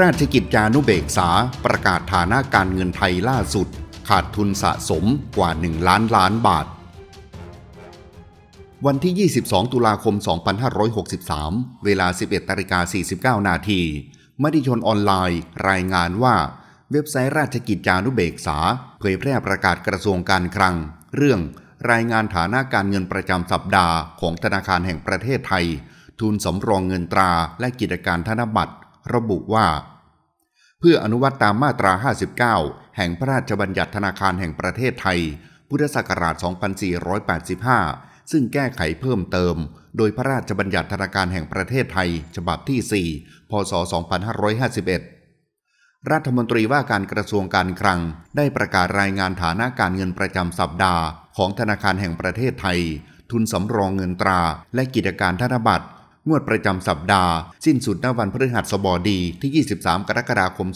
ราชกิจจานุเบกษาประกาศฐานะการเงินไทยล่าสุด ขาดทุนสะสมกว่า 1 ล้านล้านบาท วันที่ 22 ตุลาคม 2563 เวลา 11นาฬิกา49 นาทีมติชนออนไลน์ รายงานว่า เว็บไซต์ราชกิจจานุเบกษา เผยแพร่ประกาศกระทรวงการคลัง เรื่องรายงานฐานะการเงินประจำสัปดาห์ของธนาคารแห่งประเทศไทย ทุนสำรองเงินตราและกิจการธนบัตร ระบุว่า เพื่ออนุวัตตามมาตรา 59 แห่งพระราชบัญญัติธนาคารแห่งประเทศไทย พุทธศักราช 2485 ซึ่งแก้ไขเพิ่มเติม โดยพระราชบัญญัติธนาคารแห่งประเทศไทย ฉบับที่ 4 พศ 2551รัฐมนตรีว่าการกระทรวงการคลัง ได้ประกาศรายงานฐานะการเงินประจำสัปดาห์ ของธนาคารแห่งประเทศไทย ทุนสำรองเงินตรา และกิจการธนบัตร งวดประจำสัปดาห์ สิ้นสุดณวันพฤหัสบดีที่ 23 กรกฎาคม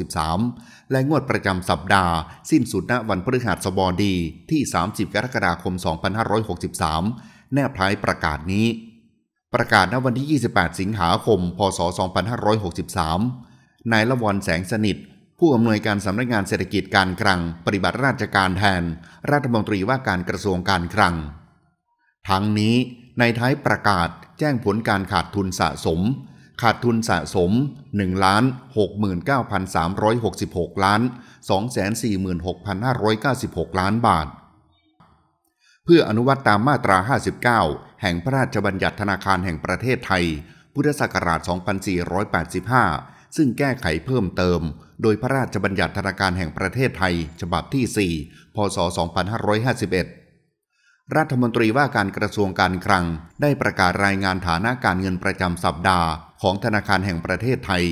2563 และงวดประจำสัปดาห์ สิ้นสุดณวันพฤหัสบดีที่ 30 กรกฎาคม 2563 แนบท้ายประกาศนี้ ประกาศณวันที่ 28 สิงหาคม พศ 2563 นายละวรแสงสนิท ผู้อำนวยการสำนักงานเศรษฐกิจการคลัง ปฏิบัติราชการแทน รัฐมนตรีว่าการกระทรวงการคลัง ทั้งนี้ ในท้ายประกาศแจ้งผลการขาดทุนสะสม ขาดทุนสะสม 1 ล้าน 69,366 ล้าน 246,596 ล้านบาท เพื่ออนุวัตตามมาตรา 59 แห่งพระราชบัญญัติธนาคารแห่งประเทศไทย พุทธศักราช 2485 ซึ่งแก้ไขเพิ่มเติม โดยพระราชบัญญัติธนาคารแห่งประเทศไทย ฉบับที่ 4 พศ 2551 รัฐมนตรีว่าการกระทรวงการคลัง ได้ประกาศรายงานฐานะการเงินประจำสัปดาห์ ของธนาคารแห่งประเทศไทย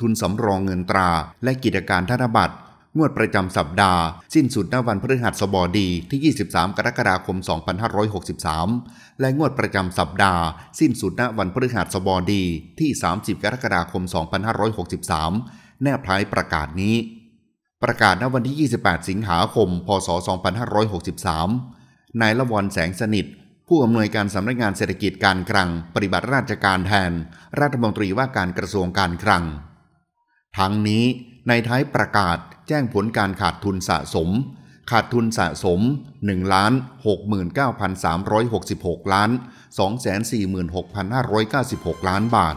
ทุนสำรองเงินตรา และกิจการธนบัตรงวดประจำสัปดาห์ สิ้นสุดณวันพฤหัสบดีที่ 23 กรกฎาคม 2563 และงวดประจำสัปดาห์ สิ้นสุดณวันพฤหัสบดีที่ 30 กรกฎาคม 2563 แนบท้ายประกาศนี้ ประกาศณวันที่ 28 สิงหาคม พศ 2563 นายละวรแสงสนิท ผู้อำนวยการสำนักงานเศรษฐกิจการคลัง ปฏิบัติราชการแทน รัฐมนตรีว่าการกระทรวงการคลัง ทั้งนี้ในท้ายประกาศแจ้งผลการขาดทุนสะสม ขาดทุนสะสม1ล้าน69,366 ล้าน 246,596 ล้านบาท